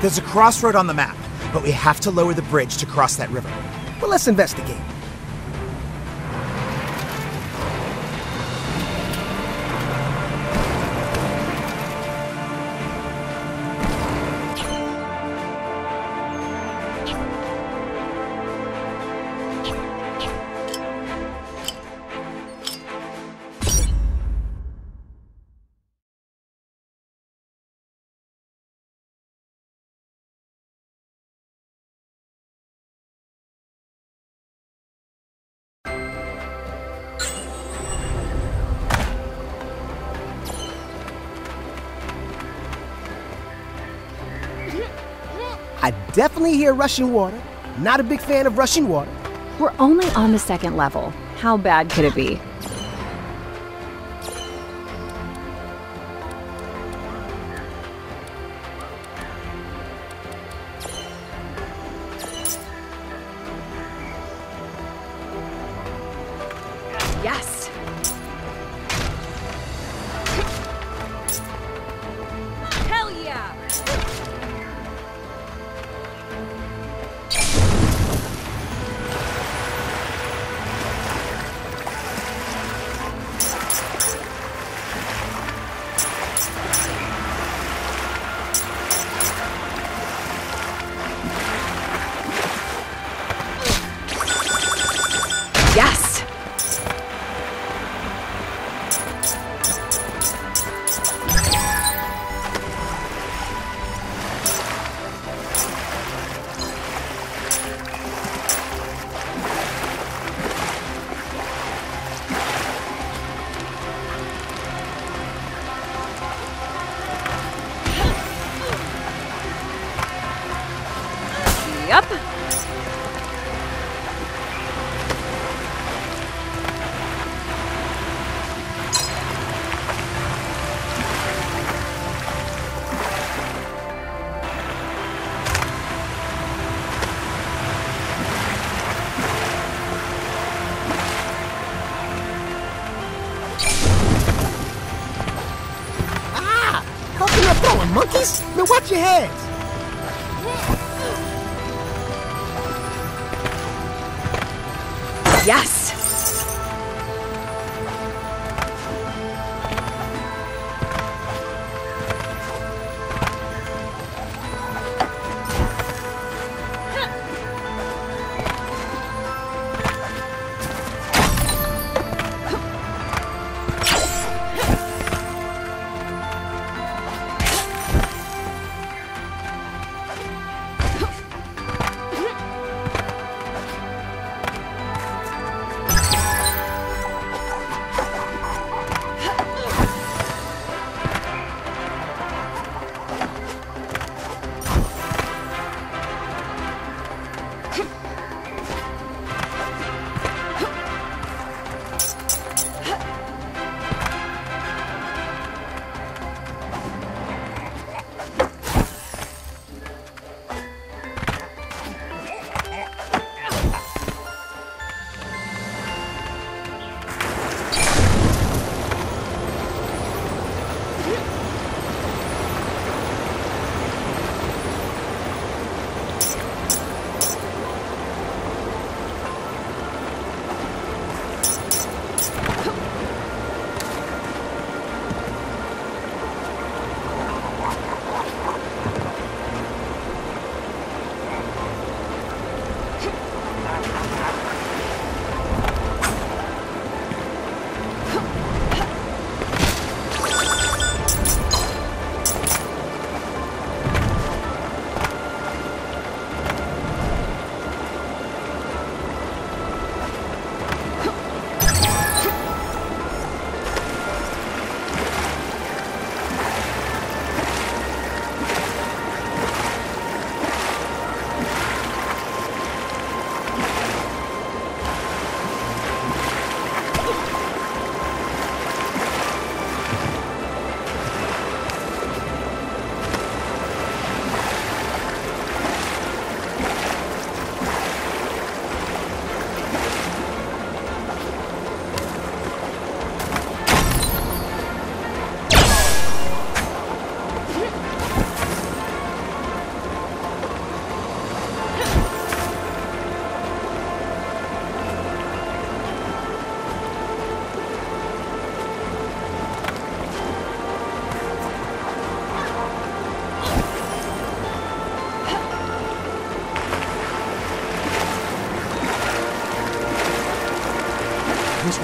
There's a crossroad on the map, but we have to lower the bridge to cross that river. Well, let's investigate. I definitely hear rushing water. Not a big fan of rushing water. We're only on the second level. How bad could it be? Monkeys? Man, watch your heads. Yes!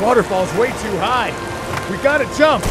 Waterfall's way too high. We gotta jump.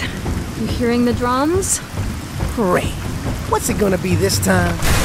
You hearing the drums? Great. What's it gonna be this time?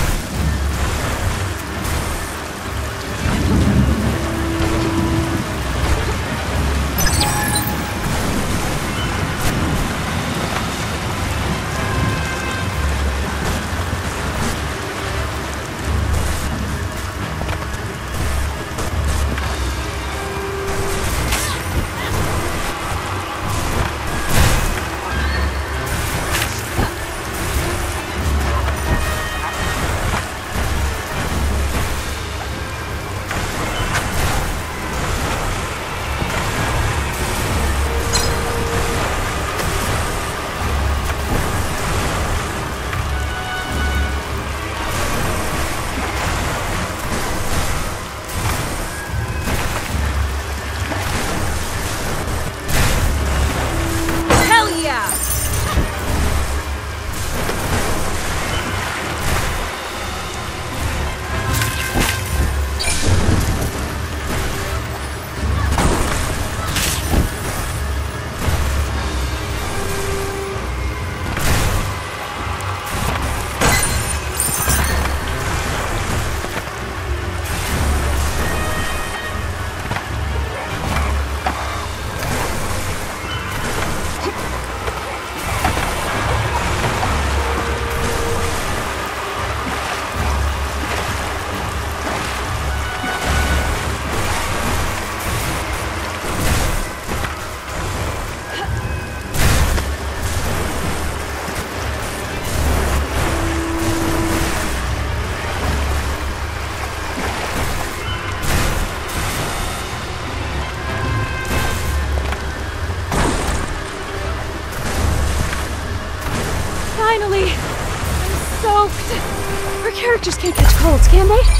Can they?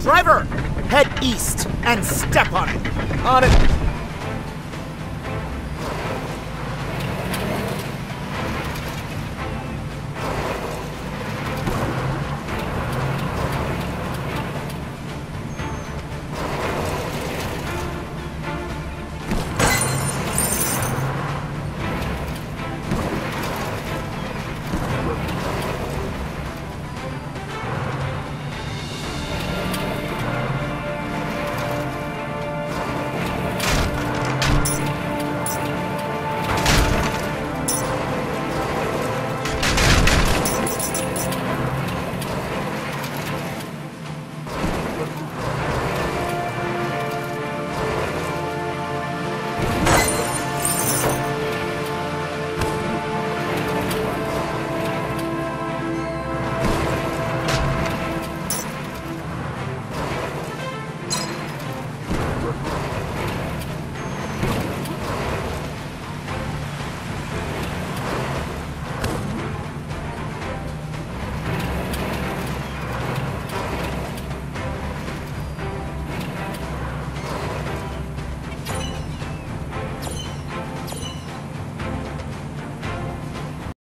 Driver, head east and step on it. On it.